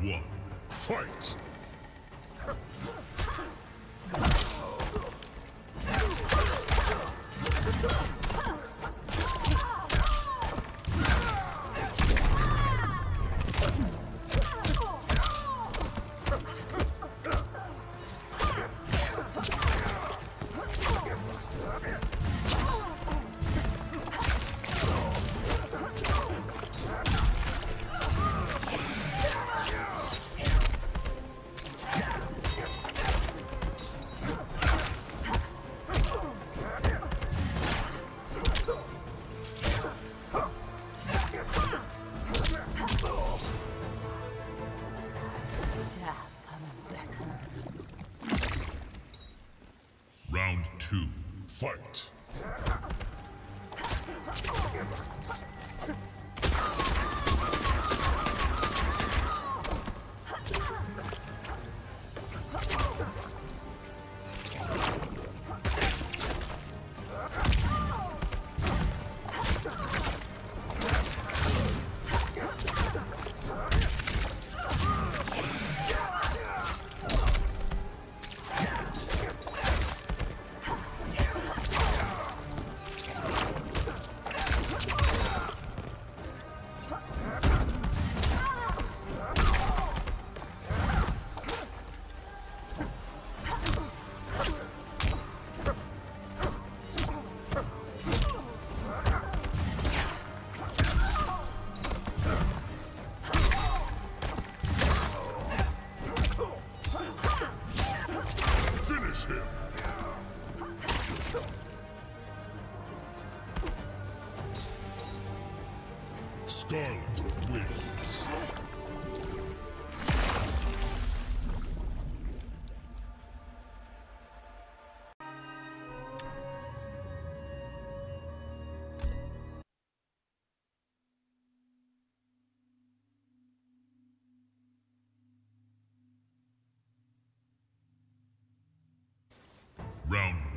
One. Fight!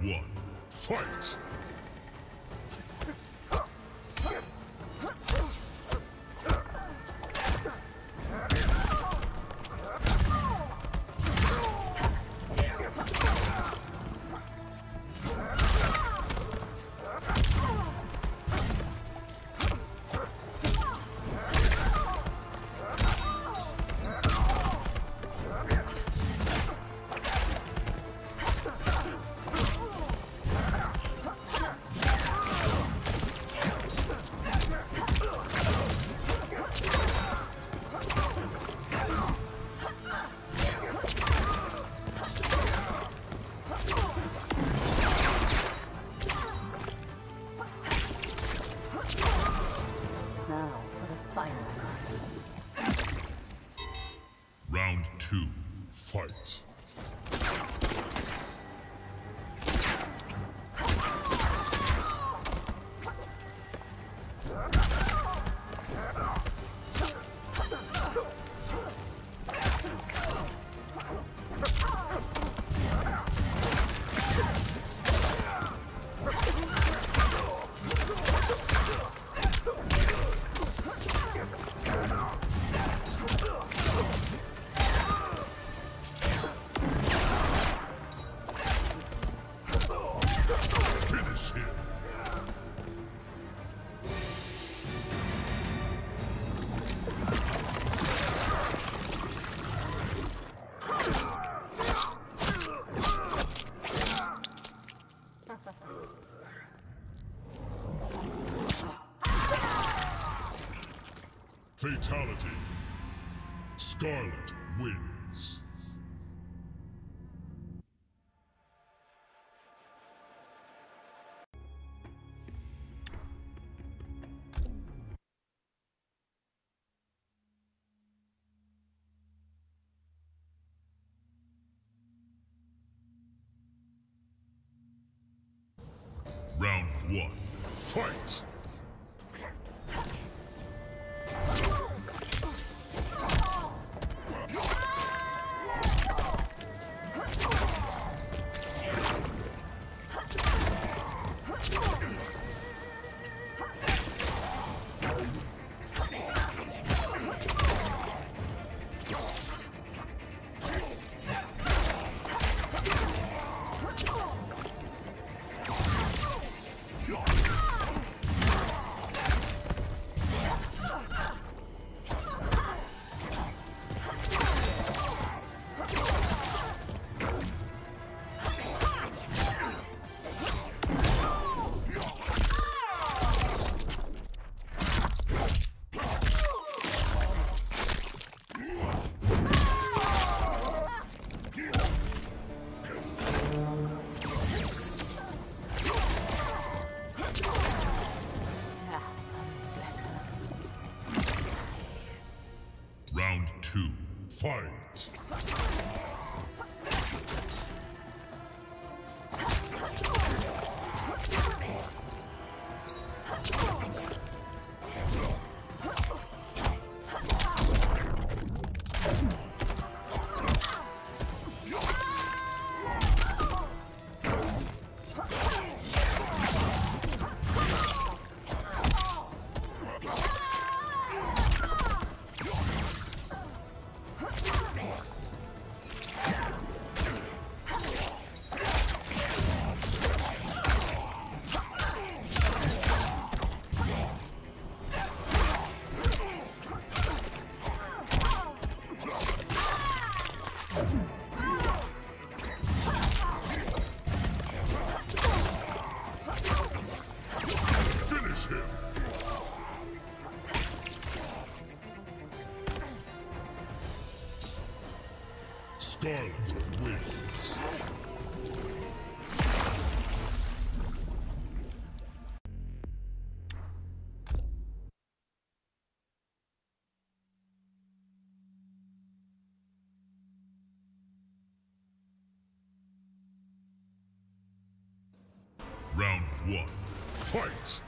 One. Fight! Ha ha ha! Skarlet wins. Round one. Fight! One, fight!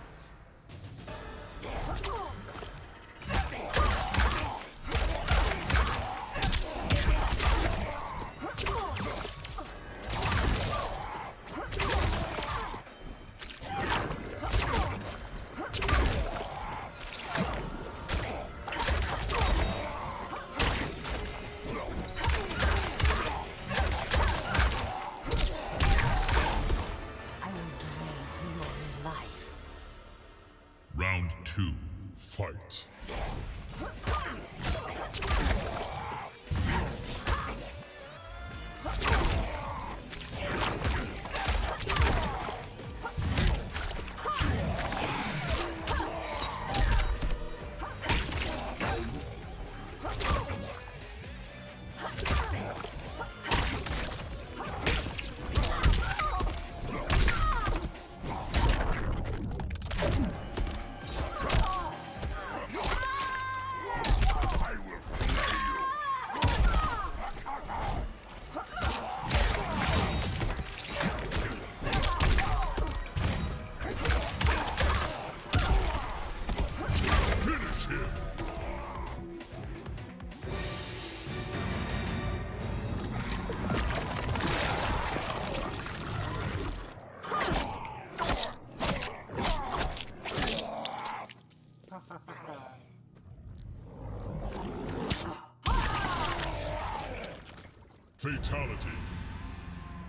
Fatality.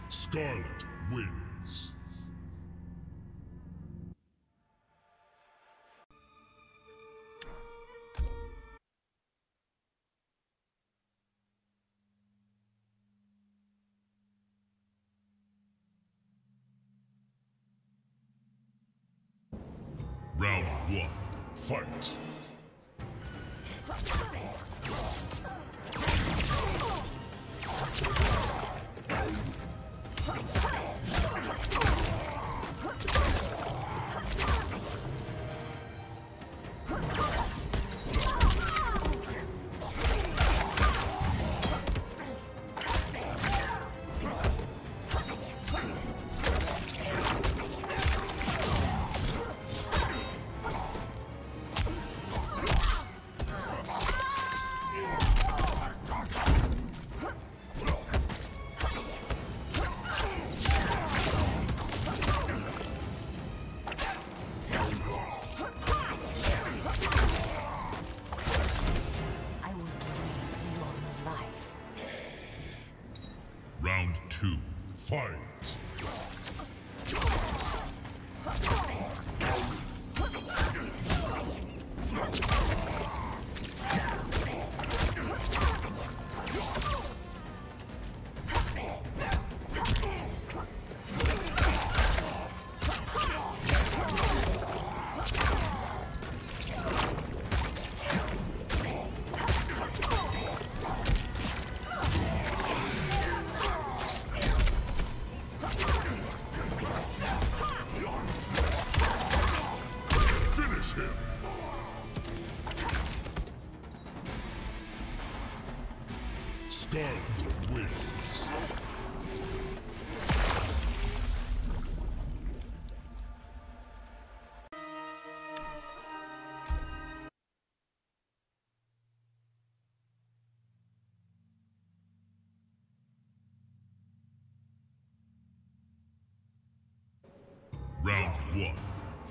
Skarlet wins.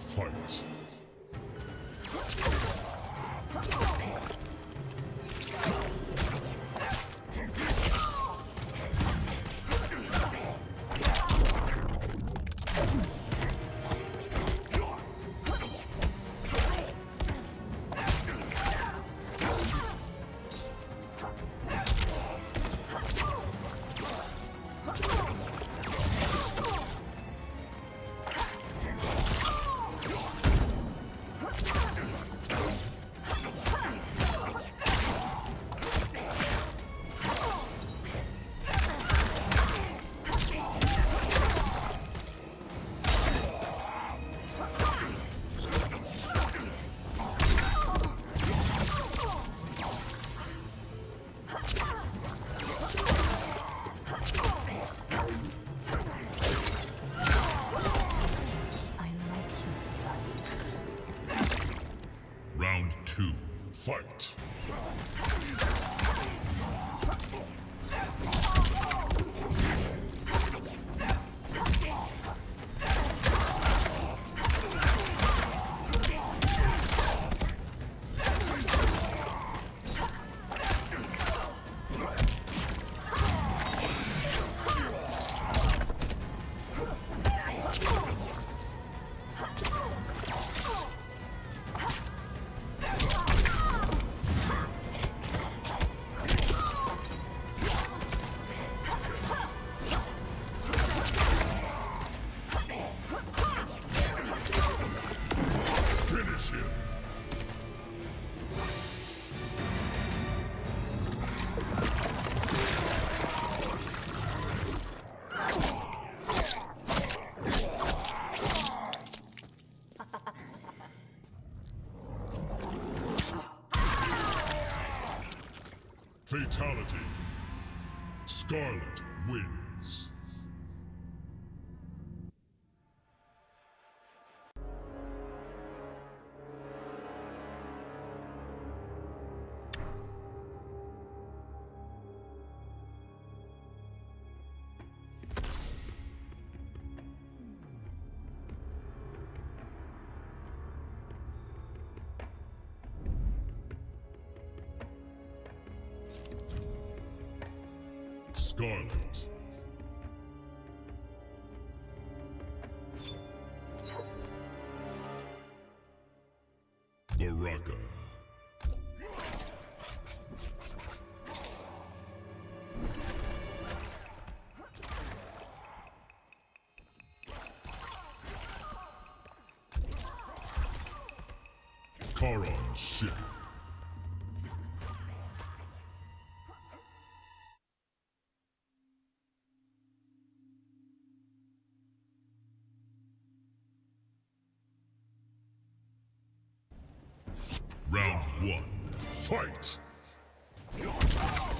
Fight. Fatality. Skarlet wins. Round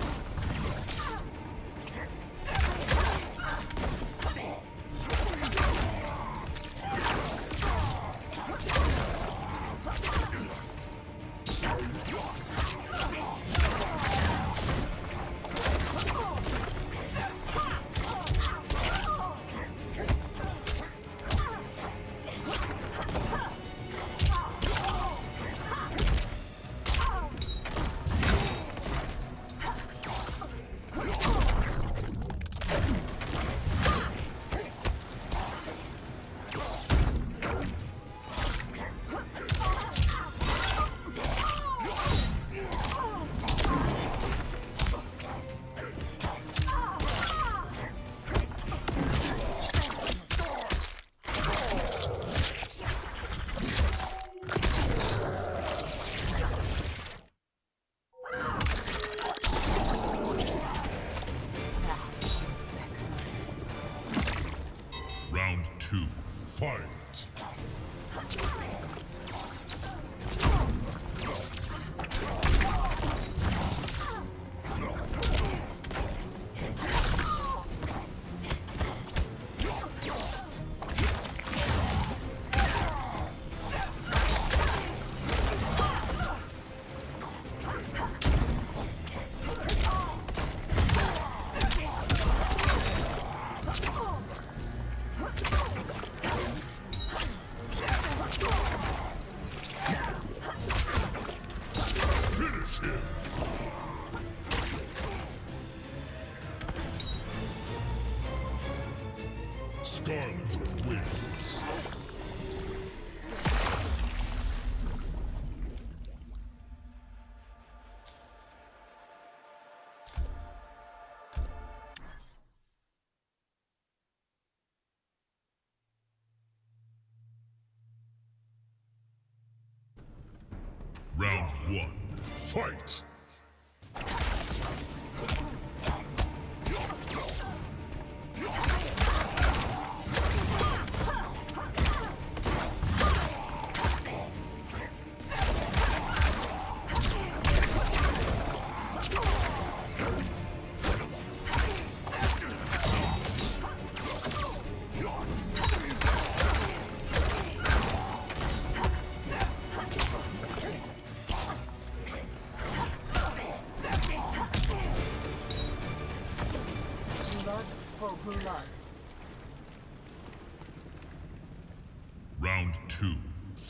fight!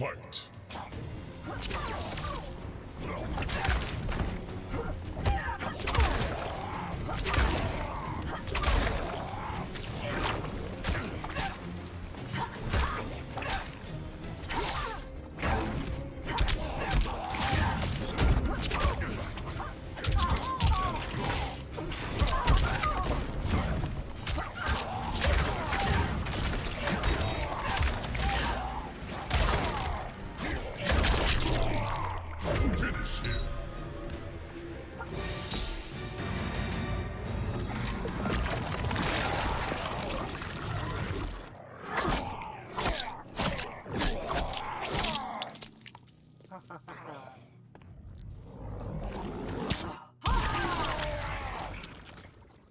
Fight!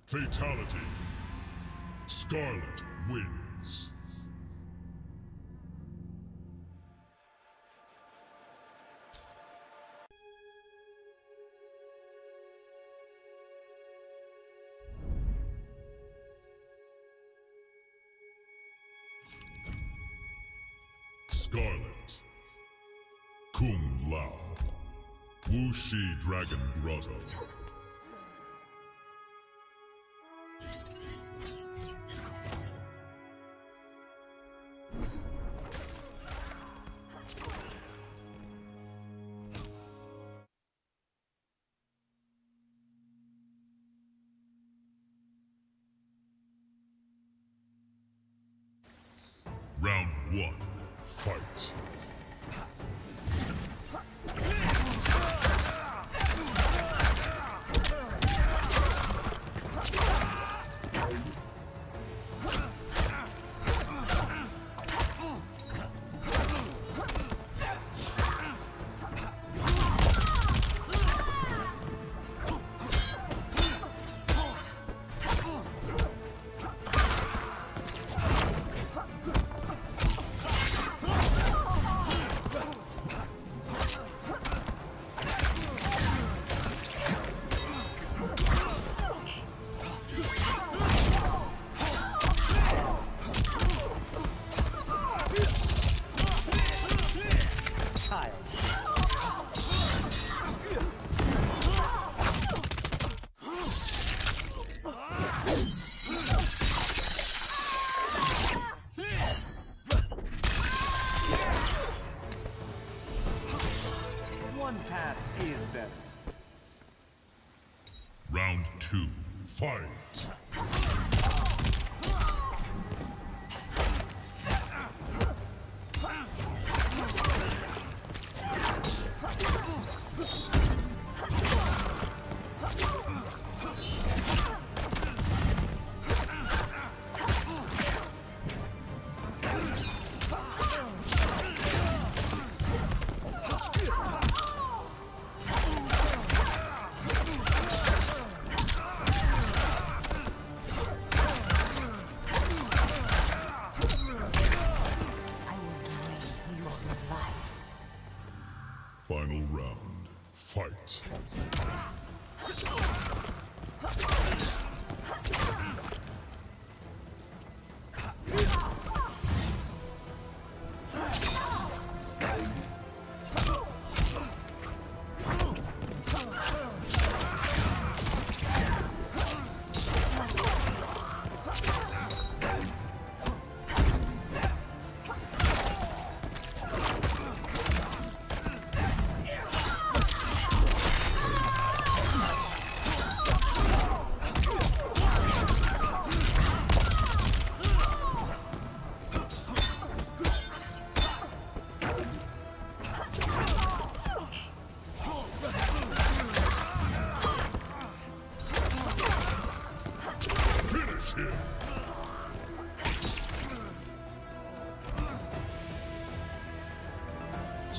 Fatality. Skarlet wins. Dragon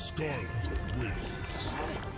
Skarlet wins.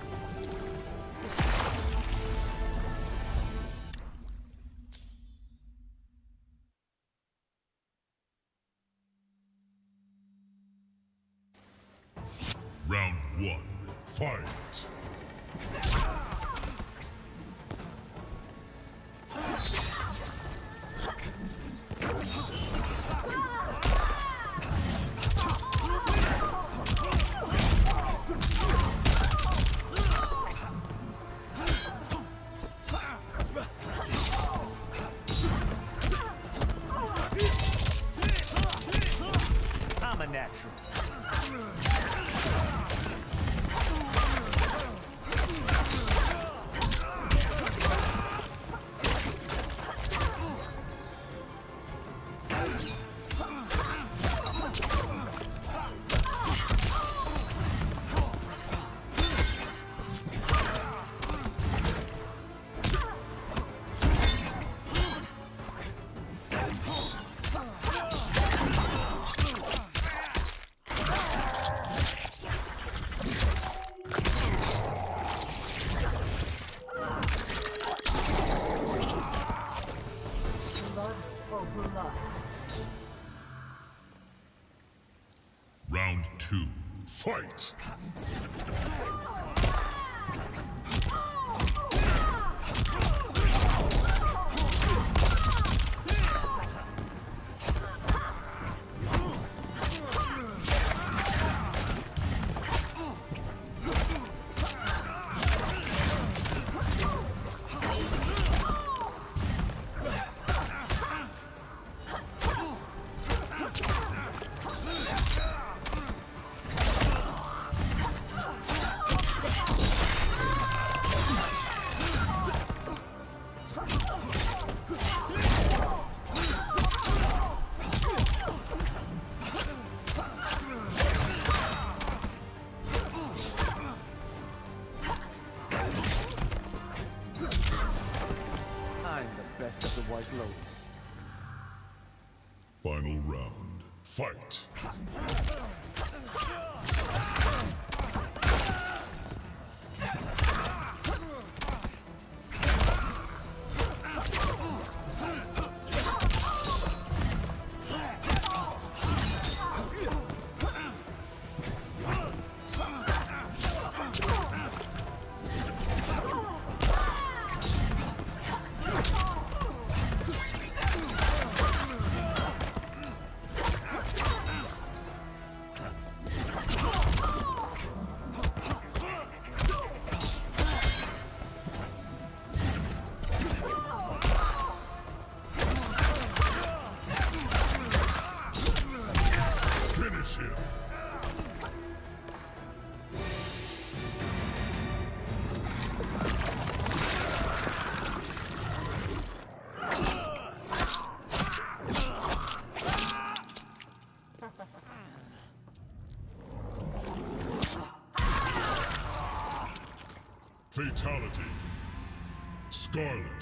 Final round, fight. Fatality. Skarlet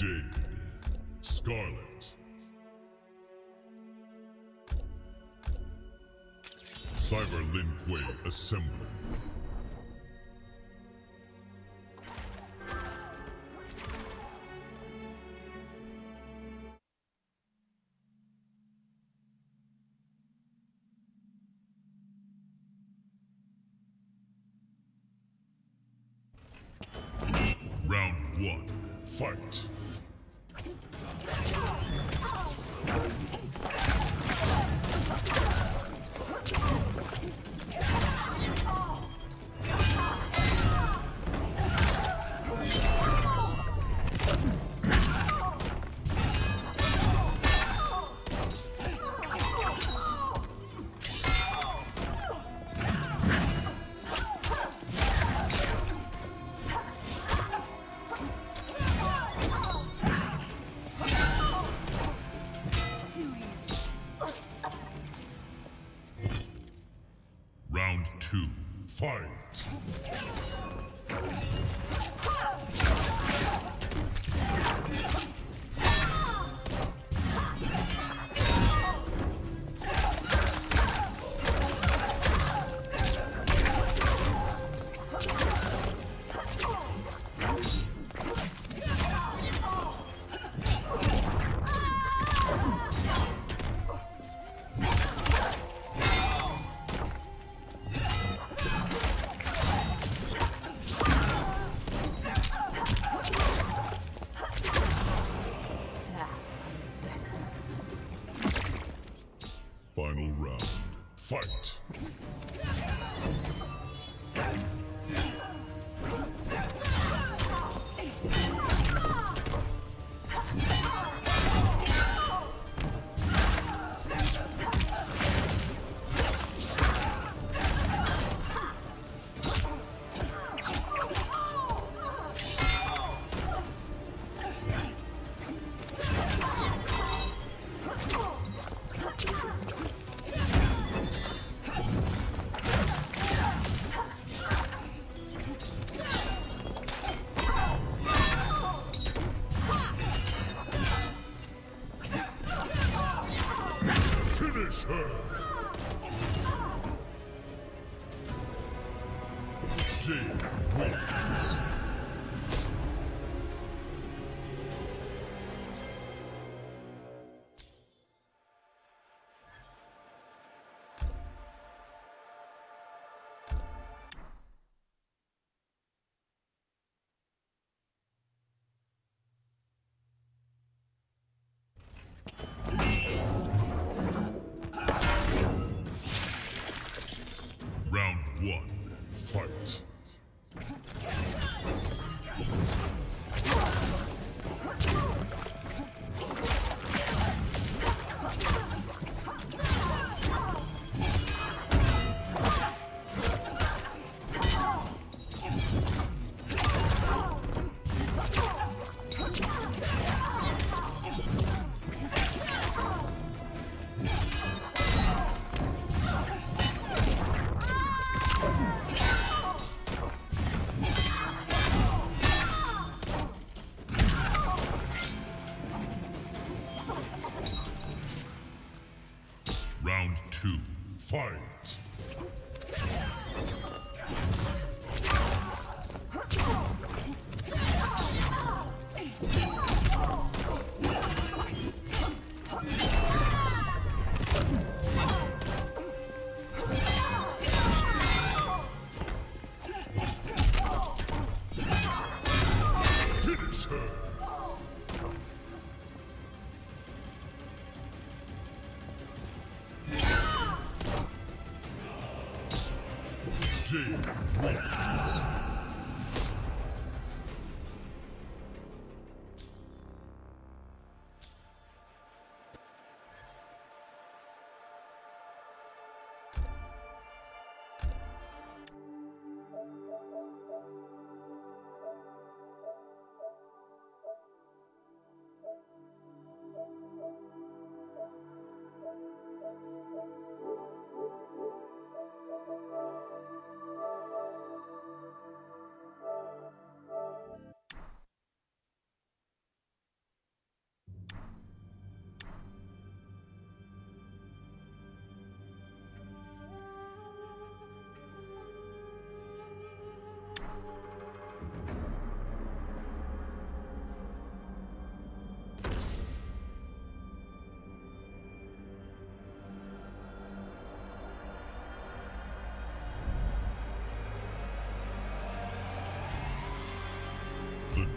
Jade. Skarlet. Cyber Lin Kuei Assembly. Round one. Fight.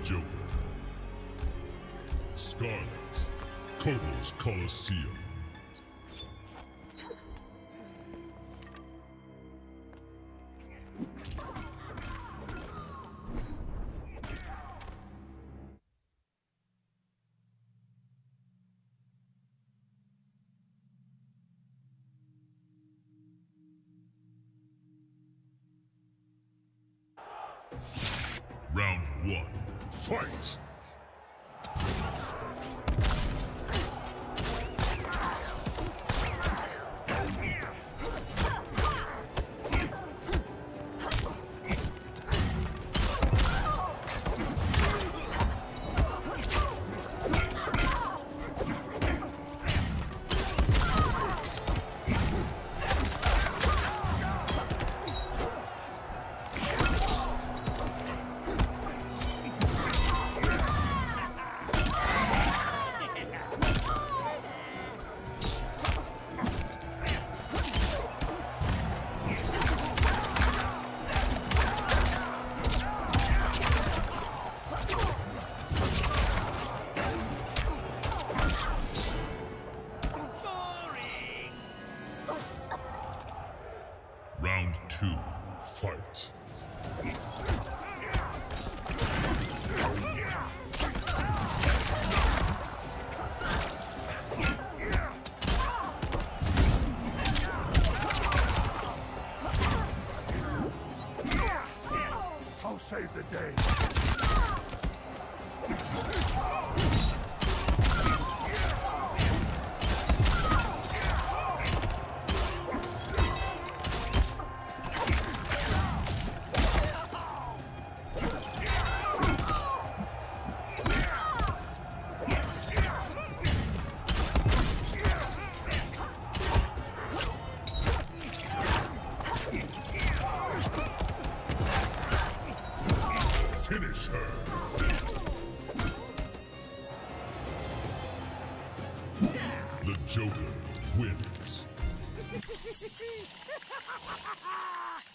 Joker. Skarlet. Kotal's Koliseum. Joker wins.